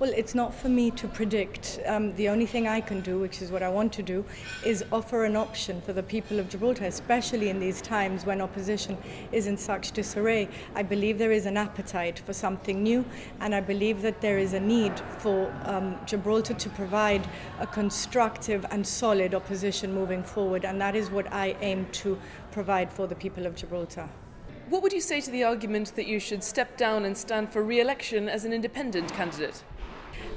Well, it's not for me to predict. Um, the only thing I can do, which is what I want to do, is offer an option for the people of Gibraltar, especially in these times when opposition is in such disarray. I believe there is an appetite for something new, and I believe that there is a need for um, Gibraltar to provide a constructive and solid opposition moving forward, and that is what I aim to provide for the people of Gibraltar. What would you say to the argument that you should step down and stand for re election as an independent candidate?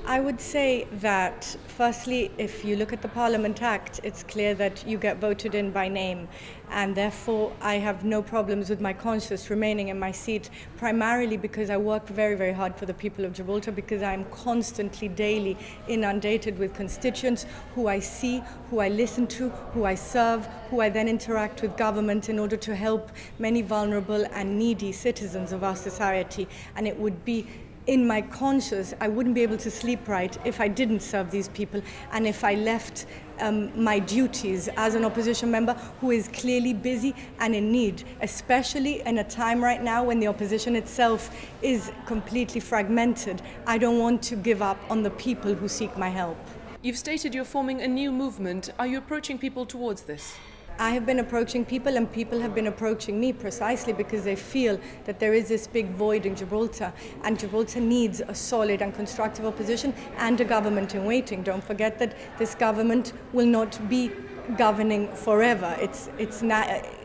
I would say that, firstly, if you look at the Parliament Act, it's clear that you get voted in by name, and therefore I have no problems with my conscience remaining in my seat, primarily because I work very, very hard for the people of Gibraltar, because I'm constantly, daily inundated with constituents who I see, who I listen to, who I serve, who I then interact with government in order to help many vulnerable and needy citizens of our society. And it would be in my conscience, I wouldn't be able to sleep right if I didn't serve these people and if I left um, my duties as an opposition member who is clearly busy and in need, especially in a time right now when the opposition itself is completely fragmented. I don't want to give up on the people who seek my help. You've stated you're forming a new movement. Are you approaching people towards this? I have been approaching people, and people have been approaching me precisely because they feel that there is this big void in Gibraltar, and Gibraltar needs a solid and constructive opposition and a government in waiting. Don't forget that this government will not be governing forever. It's, it's,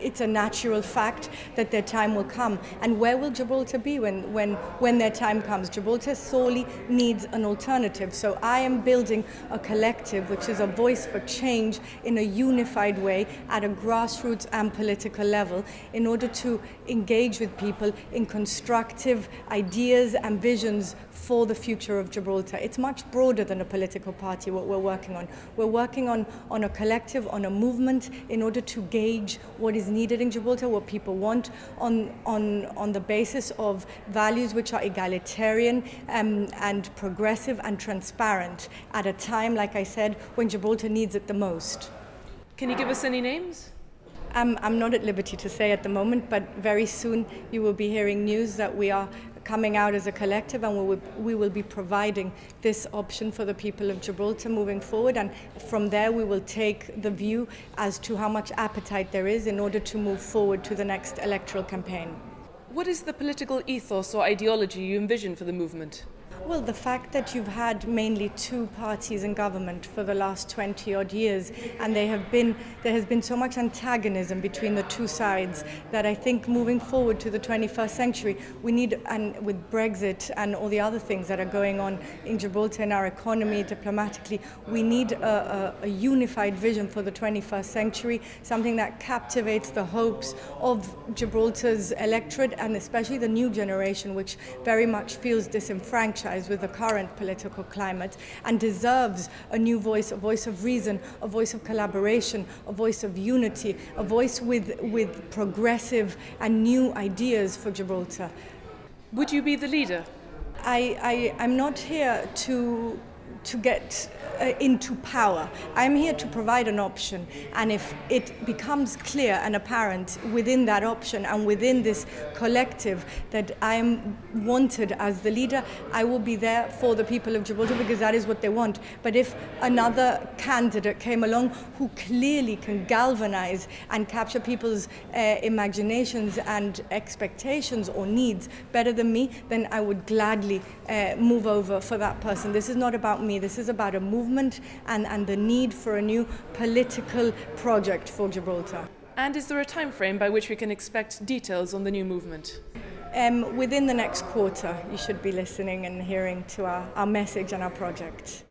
it's a natural fact that their time will come. And where will Gibraltar be when, when, when their time comes? Gibraltar sorely needs an alternative. So I am building a collective which is a voice for change in a unified way at a grassroots and political level in order to engage with people in constructive ideas and visions for the future of Gibraltar. It's much broader than a political party, what we're working on. We're working on, on a collective, on a movement in order to gauge what is needed in Gibraltar, what people want, on, on, on the basis of values which are egalitarian um, and progressive and transparent at a time, like I said, when Gibraltar needs it the most. Can you give us any names? I'm, I'm not at liberty to say at the moment, but very soon you will be hearing news that we are coming out as a collective and we will, we will be providing this option for the people of Gibraltar moving forward and from there we will take the view as to how much appetite there is in order to move forward to the next electoral campaign. What is the political ethos or ideology you envision for the movement? Well, the fact that you've had mainly two parties in government for the last 20 odd years, and they have been, there has been so much antagonism between the two sides that I think moving forward to the 21st century, we need, and with Brexit and all the other things that are going on in Gibraltar in our economy, diplomatically, we need a, a, a unified vision for the 21st century, something that captivates the hopes of Gibraltar's electorate and especially the new generation, which very much feels disenfranchised with the current political climate and deserves a new voice, a voice of reason, a voice of collaboration, a voice of unity, a voice with, with progressive and new ideas for Gibraltar. Would you be the leader? I, I, I'm not here to to get uh, into power. I'm here to provide an option, and if it becomes clear and apparent within that option and within this collective that I'm wanted as the leader, I will be there for the people of Gibraltar because that is what they want. But if another candidate came along who clearly can galvanize and capture people's uh, imaginations and expectations or needs better than me, then I would gladly uh, move over for that person. This is not about me. This is about a movement and, and the need for a new political project for Gibraltar. And is there a time frame by which we can expect details on the new movement? Um, within the next quarter, you should be listening and hearing to our, our message and our project.